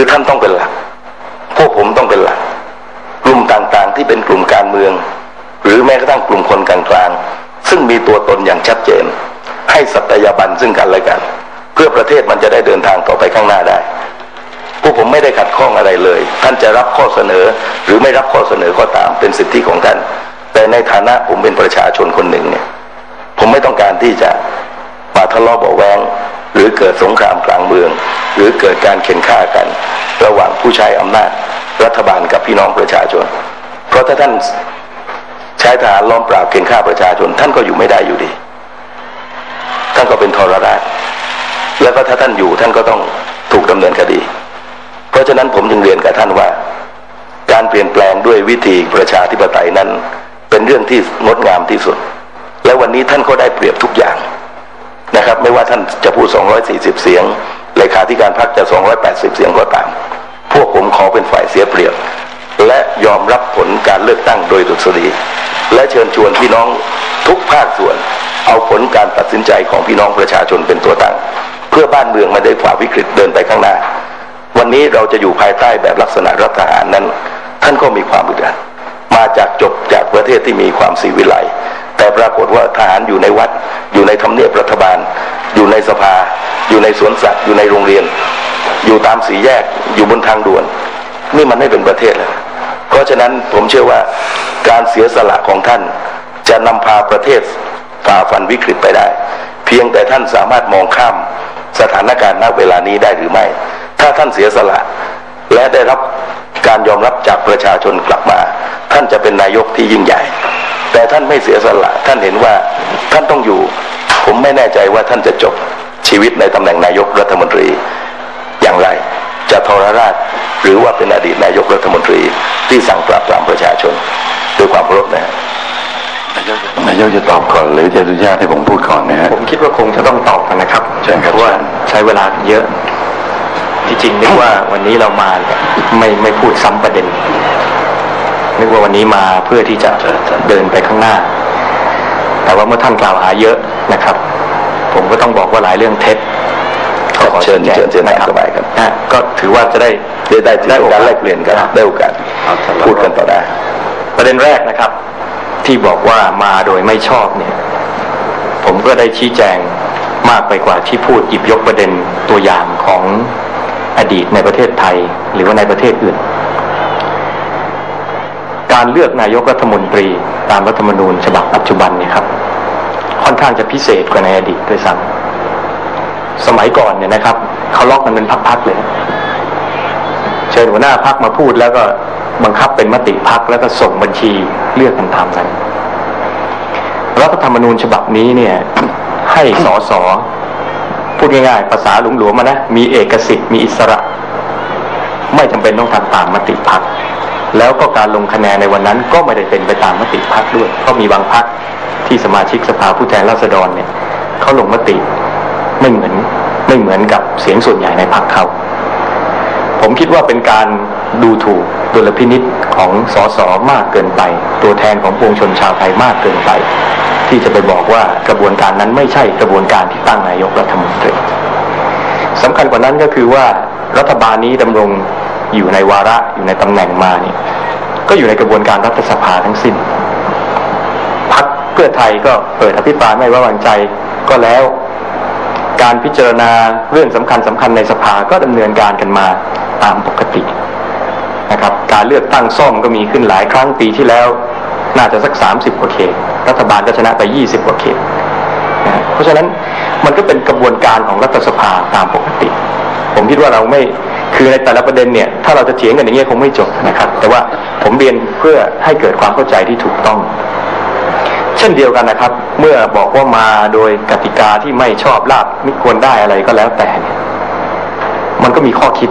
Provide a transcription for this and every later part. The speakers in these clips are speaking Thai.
คือท่านต้องเป็นหลัก พวกผมต้องเป็นหลัก กลุ่มต่างๆที่เป็นกลุ่มการเมือง หรือแม้กระทั่งกลุ่มคนกลางๆ ซึ่งมีตัวตนอย่างชัดเจน ให้สัตยาบันซึ่งกันและกัน เพื่อประเทศมันจะได้เดินทางต่อไปข้างหน้าได้พวกผมไม่ได้ขัดข้องอะไรเลย ท่านจะรับข้อเสนอหรือไม่รับข้อเสนอก็ตามเป็นสิทธิของท่าน แต่ในฐานะผมเป็นประชาชนคนหนึ่งเนี่ย ผมไม่ต้องการที่จะมาทะเลาะเบาแวง หรือเกิดสงครามกลางเมือง หรือเกิดการเข็นฆ่ากัน ระหว่างผู้ใช้อำนาจรัฐบาลกับพี่น้องประชาชน เพราะถ้าท่านใช้ทหารล้อมปราบเข็นฆ่าประชาชน ท่านก็อยู่ไม่ได้อยู่ดี ท่านก็เป็นทรราชแล้วก็ถ้าท่านอยู่ท่านก็ต้องถูกดำเนินคดี เพราะฉะนั้นผมจึงเรียนกับท่านว่า การเปลี่ยนแปลงด้วยวิธีประชาธิปไตยนั้น เป็นเรื่องที่งดงามที่สุด และวันนี้ท่านก็ได้เปรียบทุกอย่าง นะครับ ไม่ว่าท่านจะพูด 240 เสียงเลขาธิการพรรคจะ 280 เสียงก็ตาม พวกผมขอเป็นฝ่ายเสียเปรียบ และยอมรับผลการเลือกตั้งโดยดุษฎีและเชิญชวนพี่น้องทุกภาคส่วน เอาผลการตัดสินใจของพี่น้องประชาชนเป็นตัวตั้ง เพื่อบ้านเมืองมาได้ฝ่าวิกฤตเดินไปข้างหน้า วันนี้เราจะอยู่ภายใต้แบบลักษณะรัฐทหารนั้น ท่านก็มีความอึดอัดมาจากจบจากประเทศที่มีความสีวิไล แต่ปรากฏว่าทหารอยู่ในวัด อยู่ในทำเนียบรัฐบาล อยู่ในสภา อยู่ในสวนสัตว์ อยู่ในโรงเรียน อยู่ตามสีแยกอยู่บนทางด่วน นี่มันไม่เป็นประเทศเลยเพราะฉะนั้นผมเชื่อว่าการเสียสละของท่าน จะนำพาประเทศฝ่าฟันวิกฤตไปได้ เพียงแต่ท่านสามารถมองข้ามสถานการณ์ณเวลานี้ได้หรือไม่ ถ้าท่านเสียสละ และได้รับการยอมรับจากประชาชนกลับมา ท่านจะเป็นนายกที่ยิ่งใหญ่ แต่ท่านไม่เสียสละท่านเห็นว่าท่านต้องอยู่ ผมไม่แน่ใจว่าท่านจะจบชีวิตในตำแหน่งนายกรัฐมนตรีอย่างไร จะทรราชหรือว่าเป็นอดีตนายกรัฐมนตรีที่สั่งปราบปรามประชาชนด้วยความเคารพนะฮะนายกจะตอบก่อนหรือจะอนุญาตให้ผมพูดก่อนนะฮะผมคิดว่าคงจะต้องตอบกันนะครับเชิญครับเพราะว่าใช้เวลาเยอะที่จริงนึกว่าวันนี้เรามาเนี่ยไม่ไม่พูดซ้ำประเด็น นึกว่าวันนี้มาเพื่อที่จะเดินไปข้างหน้า แต่ว่าเมื่อท่านกล่าวหาเยอะนะครับ ผมก็ต้องบอกว่าหลายเรื่องเท็จก็ขอเชิญแจงเชิญเชิญนะครัสบายครับนะก็ถือว่าจะได้ได้ได้ได้ได้โอโอกากาสสแลกเปลี่ยนกันได้โอกาสพูดกันต่อได้ประเด็นแรกนะครับ ที่บอกว่ามาโดยไม่ชอบเนี่ย ผมก็ได้ชี้แจงมากไปกว่าที่พูดหยิบยกประเด็นตัวอย่างของอดีตในประเทศไทย หรือว่าในประเทศอื่น การเลือกนายกรัฐมนตรีตามรัฐธรรมนูญฉบับปัจจุบันเนี่ยครับ ค่อนข้างจะพิเศษกว่าในอดีตด้วยซ้ำสมัยก่อนเนี่ยนะครับเขาล็อกกันเป็นพักๆเลย เชิญหัวหน้าพักมาพูดแล้วก็บังคับเป็นมติพักแล้วก็ส่งบัญชีเลือกกันทำนั้นรัฐธรรมนูญฉบับนี้เนี่ย ให้สอสอพูดง่ายๆภาษาหลวมๆมานะ มีเอกสิทธิ์มีอิสระ ไม่จำเป็นต้องทำตามมติพัก แล้วก็การลงคะแนนในวันนั้นก็ไม่ได้เป็นไปตามมติพักด้วยเพรามีบางพักที่สมาชิกสภาผู้แทนราษฎรเนี่ยเขาลงมติไม่เหมือนไม่เหมือนกับเสียงส่วนใหญ่ในพักเขา ผมคิดว่าเป็นการดูถูกดุลพินิษของสสมากเกินไป ตัวแทนของปวงชนชาวไทยมากเกินไป ที่จะไปบอกว่ากระบวนการนั้นไม่ใช่กระบวนการที่ตั้งนายกรัฐมนตรีสำคัญกว่านั้นก็คือว่ารัฐบาลนี้ดำรง อยู่ในวาระอยู่ในตำแหน่งมานี่ก็อยู่ในกระบวนการรัฐสภาทั้งสิ้นพักเพื่อไทยก็เปิดอภิปรายไม่ไว้วางใจก็แล้ว การพิจารณาเรื่องสำคัญสำคัญในสภาก็ดำเนินการกันมาตามปกตินะครับ การเลือกตั้งซ่อมก็มีขึ้นหลายครั้งปีที่แล้ว น่าจะสัก 30 กว่าเขตรัฐบาลก็ชนะไป 20 กว่าเขตนะฮะเพราะฉะนั้นมันก็เป็นกระบวนการของรัฐสภาตามปกติ ผมคิดว่าเราไม่ คือในแต่ละประเด็นเนี่ยถ้าเราจะเถียงกันอย่างนี้ยคงไม่จบนะครับ แต่ว่าผมเรียนเพื่อให้เกิดความเข้าใจที่ถูกต้อง เช่นเดียวกันนะครับ เมื่อบอกว่ามาโดยกติกาที่ไม่ชอบลาบไม่ควรได้อะไรก็แล้วแต่เนี่ยมันก็มีข้อคิด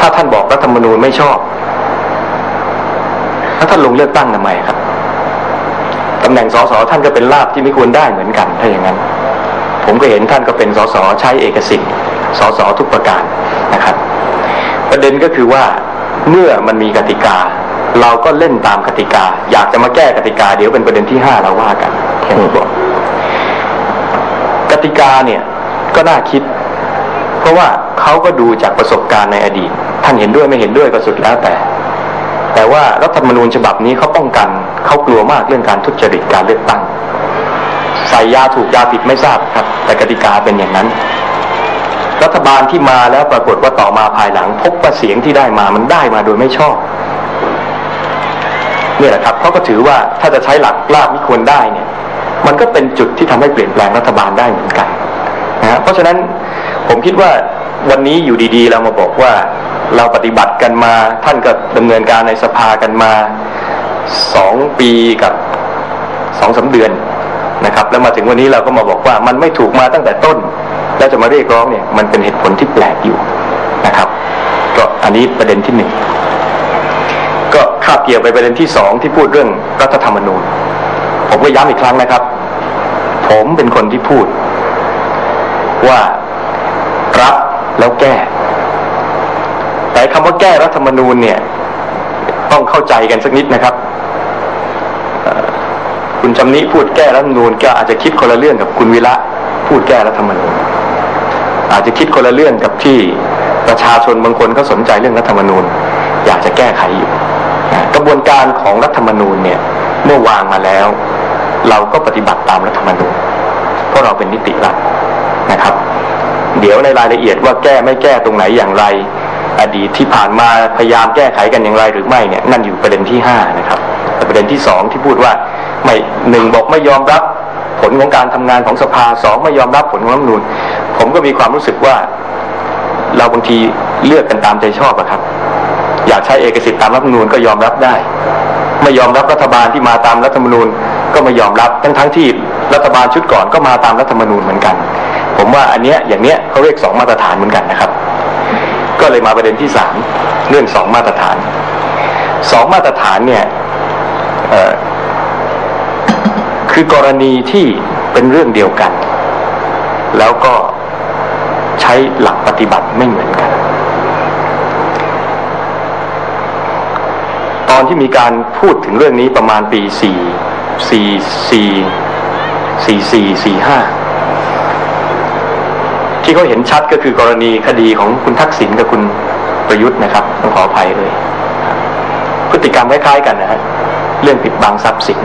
ถ้าท่านบอกรัฐธรรมนูญไม่ชอบแล้วท่านลงเลือกตั้งทำไมครับตำแหน่งสสท่านก็เป็นลาบที่ไม่ควรได้เหมือนกันถ้าอย่างนั้น ผมก็เห็นท่านก็เป็นสสใช้เอกสิทธิ์สสทุกประการ นะครับ ประเด็นก็คือว่าเมื่อมันมีกติกา เราก็เล่นตามกติกา อยากจะมาแก้กติกา เดี๋ยวเป็นประเด็นที่ห้าเราว่ากันแค่นี้ก่อนกติกาเนี่ยก็น่าคิด เพราะว่าเขาก็ดูจากประสบการณ์ในอดีต ท่านเห็นด้วยไม่เห็นด้วยก็สุดแล้วแต่ แต่ว่ารัฐธรรมนูญฉบับนี้เขาป้องกันเขากลัวมากเรื่องการทุจริตการเลือกตั้งใส่ยาถูกยาผิดไม่ทราบครับ แต่กติกาเป็นอย่างนั้น รัฐบาลที่มาแล้วปรากฏว่าต่อมาภายหลัง พบว่าเสียงที่ได้มามันได้มาโดยไม่ชอบเนี่ยแหละครับเขาก็ถือว่าถ้าจะใช้หลักลาบไม่ควรได้เนี่ย มันก็เป็นจุดที่ทำให้เปลี่ยนแปลงรัฐบาลได้เหมือนกันนะเพราะฉะนั้นผมคิดว่าวันนี้อยู่ดีๆ เรามาบอกว่าเราปฏิบัติกันมาท่านก็ดำเนินการในสภากันมาสองปีกับสองสาเดือนนะครับ แล้วมาถึงวันนี้เราก็มาบอกว่ามันไม่ถูกมาตั้งแต่ต้น แล้วจะมาเรียกร้องเนี่ยมันเป็นเหตุผลที่แปลกอยู่นะครับ ก็อันนี้ประเด็นที่หนึ่งก็คาบเกี่ยวไปประเด็นที่สองที่พูดเรื่องรัฐธรรมนูญ ผมก็ย้ำอีกครั้งนะครับ ผมเป็นคนที่พูด ว่ารับแล้วแก้ แต่คำว่าแก้รัฐธรรมนูญเนี่ย ต้องเข้าใจกันสักนิดนะครับคุณจำนิพูดแก้รัฐธรรมนูญก็อาจจะคิดคนละเรื่องกับคุณวิระพูดแก้รัฐธรรมนูญ อาจจะคิดคนละเรื่องกับที่ประชาชนบางคนเขาสนใจเรื่องรัฐธรรมนูญ อยากจะแก้ไขอยู่กระบวนการของรัฐธรรมนูญเนี่ยเมื่อวางมาแล้ว เราก็ปฏิบัติตามรัฐธรรมนูญเพราะเราเป็นนิติรัฐนะครับ เดี๋ยวในรายละเอียดว่าแก้ไม่แก้ตรงไหนอย่างไร อดีตที่ผ่านมาพยายามแก้ไขกันอย่างไรหรือไม่เนี่ยนั่นอยู่ประเด็นที่ห้านะครับแต่ประเด็นที่สองที่พูดว่าไม่หนึ่งบอกไม่ยอมรับผลของการทำงานของสภาสองไม่ยอมรับผลของรัฐธรรมนูญ ผมก็มีความรู้สึกว่า เราบางทีเลือกกันตามใจชอบอะครับ อยากใช้เอกสิทธิ์ตามรัฐธรรมนูญก็ยอมรับได้ ไม่ยอมรับรัฐบาลที่มาตามรัฐธรรมนูญก็ไม่ยอมรับทั้งทั้งที่รัฐบาลชุดก่อนก็มาตามรัฐธรรมนูญเหมือนกัน ผมว่าอันเนี้ยอย่างเนี้ยเขาเรียกสองมาตรฐานเหมือนกันนะครับ ก็เลยมาประเด็นที่สามเรื่องสองมาตรฐานสองมาตรฐานเนี่ยคือกรณีที่เป็นเรื่องเดียวกัน แล้วก็ ช้หลักปฏิบัติไม่เหมือนกัน ตอนที่มีการพูดถึงเรื่องนี้ประมาณปีสี่สี่สี่สี่สี่สี่ห้าที่เขาเห็นชัดก็คือกรณีคดีของคุณทักษิณกับคุณประยุทธ์นะครับต้องขออภัยเลย พฤติกรรมคล้ายๆกันนะฮะเรื่องปิดบังทรัพย์สิน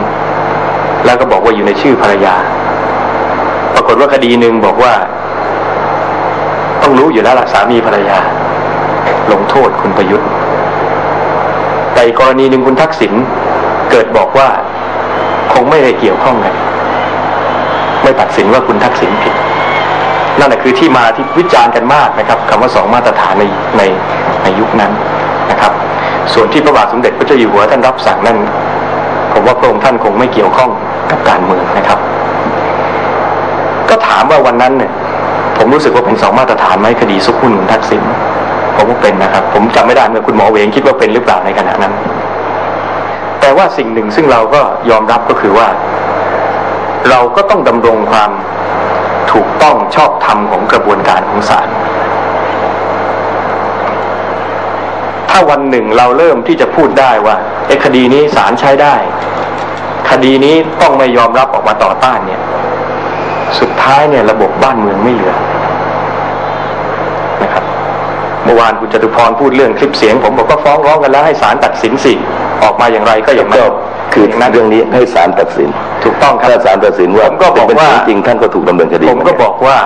แล้วก็บอกว่าอยู่ในชื่อภรรยา ปรากฏว่าคดีหนึ่งบอกว่า ต้องรู้อยู่แล้วล่ะสามีภรรยา ลงโทษคุณประยุทธ์แต่กกรณีหนึ่งคุณทักษิณเกิดบอกว่าคงไม่ได้เกี่ยวข้องกันไม่ตัดสินว่าคุณทักษิณผิด นั่นแหละคือที่มาที่วิจารณ์กันมากนะครับคำว่าสองมาตรฐานในในในยุคนั้นนะครับ ส่วนที่พระบาทสมเด็จพระเจ้าอยู่หัวท่านรับสั่งนั้นผมว่าพระองค์ท่านคงไม่เกี่ยวข้องกับการเมืองนะครับ ก็ถามว่าวันนั้นเนี่ย ผมรู้สึกว่าเป็นสองมาตรฐานไหมคดีซุกหุ้นทักษิณผมว่าเป็นนะครับ ผมจำไม่ได้เมื่อคุณหมอเวงคิดว่าเป็นหรือเปล่าในขณะนั้น แต่ว่าสิ่งหนึ่งซึ่งเราก็ยอมรับก็คือว่า เราก็ต้องดำรงความถูกต้องชอบธรรมของกระบวนการของศาลถ้าวันหนึ่งเราเริ่มที่จะพูดได้ว่าไอ้คดีนี้ศาลใช้ได้ คดีนี้ต้องไม่ยอมรับออกมาต่อต้านเนี่ย สุดท้ายเนี่ยระบบบ้านเมืองไม่เหลือนะครับเมื่อวานคุณจตุพรพูดเรื่องคลิปเสียง ผมบอกก็ฟ้องร้องกันแล้วให้ศาลตัดสินสิออกมาอย่างไรก็อย่างนั้ก็นคืออย่างนั้นเรื่องนี้ให้ศาลตัดสิน ถูกต้องครับถ้าศาลตัดสินว่าผมก็บอกเป็นว่าจริงท่านก็ถูกดำเนินคดีผมก็บอกว่า